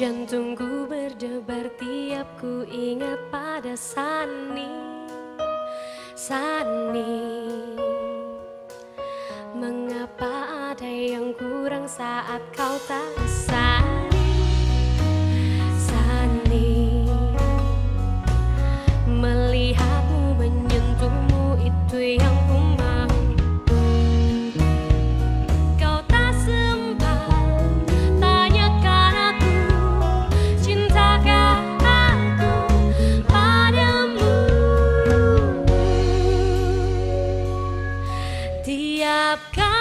Jantungku berdebar tiap ku ingat pada Sani Sani. Mengapa ada yang kurang saat kau tak Sani Tiap kali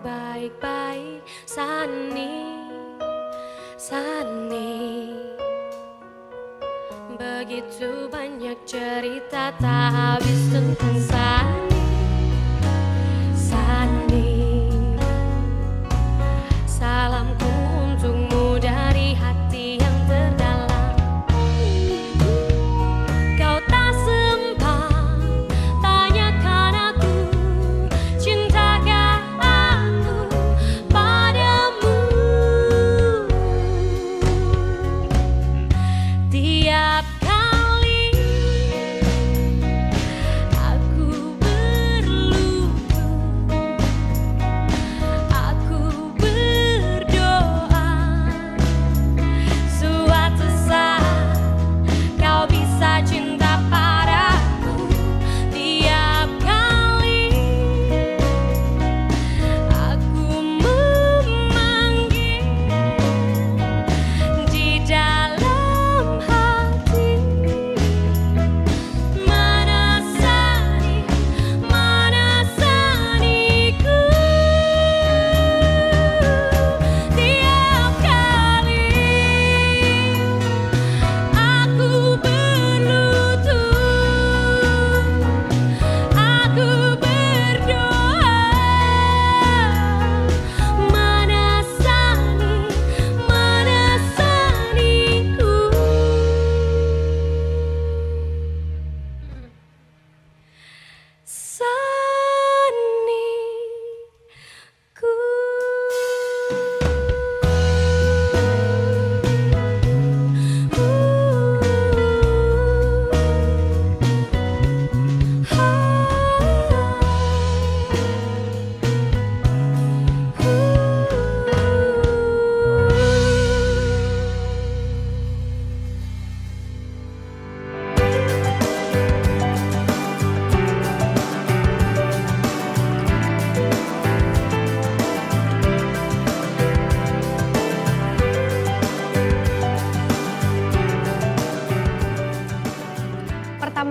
baik-baik Sani, Sani Begitu banyak cerita tak habis tentang Sani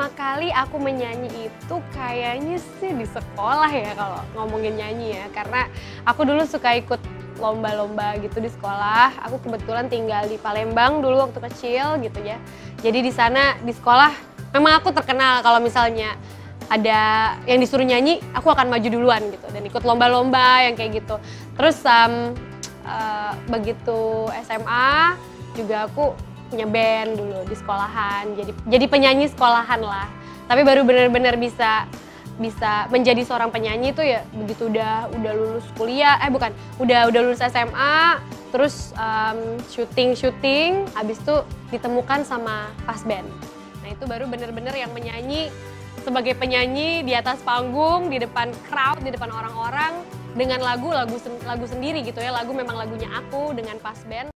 Pertama kali aku menyanyi itu kayaknya sih di sekolah ya kalau ngomongin nyanyi ya. Karena aku dulu suka ikut lomba-lomba gitu di sekolah. Aku kebetulan tinggal di Palembang dulu waktu kecil gitu ya. Jadi di sana di sekolah memang aku terkenal kalau misalnya ada yang disuruh nyanyi, aku akan maju duluan gitu dan ikut lomba-lomba yang kayak gitu. Terus em, eh, begitu SMA juga aku punya band dulu di sekolahan. Jadi jadi penyanyi sekolahan lah. Tapi baru benar-benar bisa bisa menjadi seorang penyanyi itu ya begitu udah udah lulus kuliah eh bukan udah udah lulus SMA terus em, syuting syuting habis itu ditemukan sama pas band nah itu baru bener-bener yang menyanyi sebagai penyanyi di atas panggung, di depan crowd, di depan orang-orang dengan lagu lagu lagu sendiri gitu ya. Lagu memang lagunya aku dengan pas band.